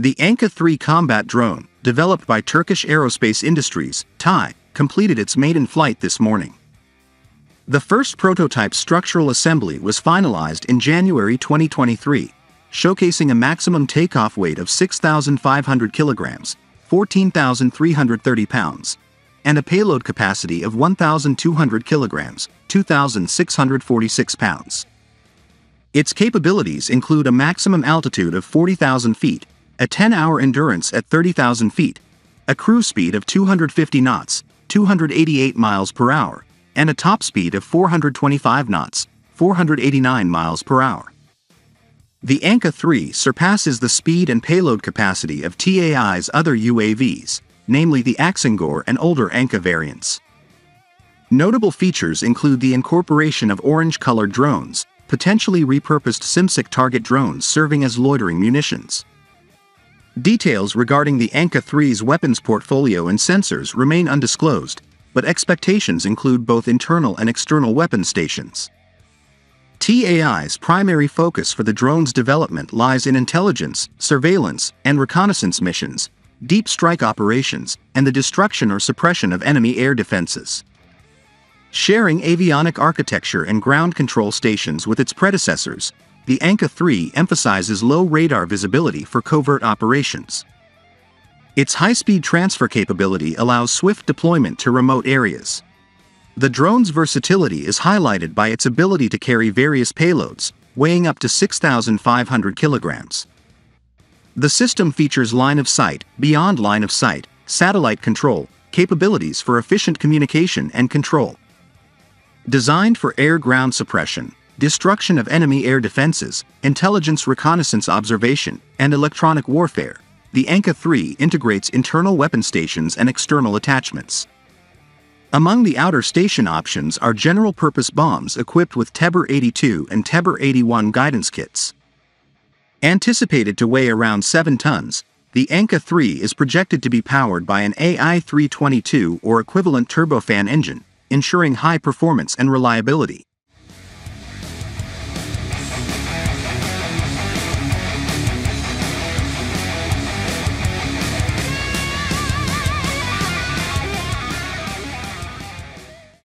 The Anka 3 combat drone, developed by Turkish Aerospace Industries, TAI, completed its maiden flight this morning. The first prototype structural assembly was finalized in January 2023, showcasing a maximum takeoff weight of 6,500 kilograms, 14,330 pounds, and a payload capacity of 1,200 kilograms, 2,646 pounds. Its capabilities include a maximum altitude of 40,000 feet, a 10-hour endurance at 30,000 feet, a cruise speed of 250 knots, 288 miles per hour, and a top speed of 425 knots, 489 miles per hour. The Anka 3 surpasses the speed and payload capacity of TAI's other UAVs, namely the Aksungur and older Anka variants. Notable features include the incorporation of orange-colored drones, potentially repurposed Simsek target drones serving as loitering munitions. Details regarding the Anka 3's weapons portfolio and sensors remain undisclosed, but expectations include both internal and external weapon stations. TAI's primary focus for the drone's development lies in intelligence, surveillance, and reconnaissance missions, deep strike operations, and the destruction or suppression of enemy air defenses. Sharing avionic architecture and ground control stations with its predecessors, the Anka 3 emphasizes low radar visibility for covert operations. Its high-speed transfer capability allows swift deployment to remote areas. The drone's versatility is highlighted by its ability to carry various payloads, weighing up to 6,500 kilograms. The system features line of sight, beyond line of sight, satellite control, capabilities for efficient communication and control. Designed for air-ground suppression, destruction of enemy air defenses, intelligence reconnaissance observation, and electronic warfare, the Anka 3 integrates internal weapon stations and external attachments. Among the outer station options are general-purpose bombs equipped with Teber 82 and Teber 81 guidance kits. Anticipated to weigh around 7 tons, the Anka 3 is projected to be powered by an AI-322 or equivalent turbofan engine, ensuring high performance and reliability.